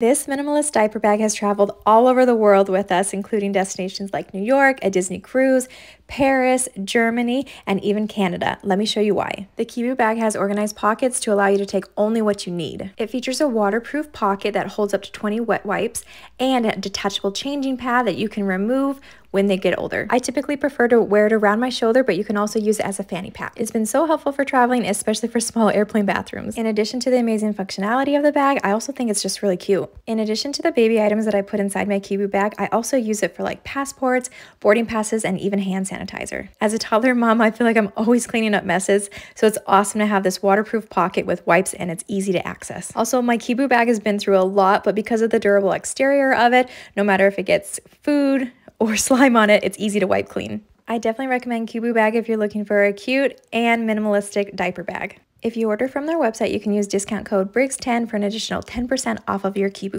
This minimalist diaper bag has traveled all over the world with us, including destinations like New York, a Disney cruise, Paris, Germany, and even Canada. Let me show you why. The Kibou bag has organized pockets to allow you to take only what you need. It features a waterproof pocket that holds up to 20 wet wipes and a detachable changing pad that you can remove when they get older. I typically prefer to wear it around my shoulder, but you can also use it as a fanny pack. It's been so helpful for traveling, especially for small airplane bathrooms. In addition to the amazing functionality of the bag, I also think it's just really cute. In addition to the baby items that I put inside my Kibou bag, I also use it for like passports, boarding passes, and even hand sanitizer. As a toddler mom, I feel like I'm always cleaning up messes, so it's awesome to have this waterproof pocket with wipes and it's easy to access. Also, my Kibou bag has been through a lot, but because of the durable exterior of it, no matter if it gets food, or slime on it, it's easy to wipe clean. I definitely recommend Kibou Bag if you're looking for a cute and minimalistic diaper bag. If you order from their website, you can use discount code BRIGGS10 for an additional 10% off of your Kibou.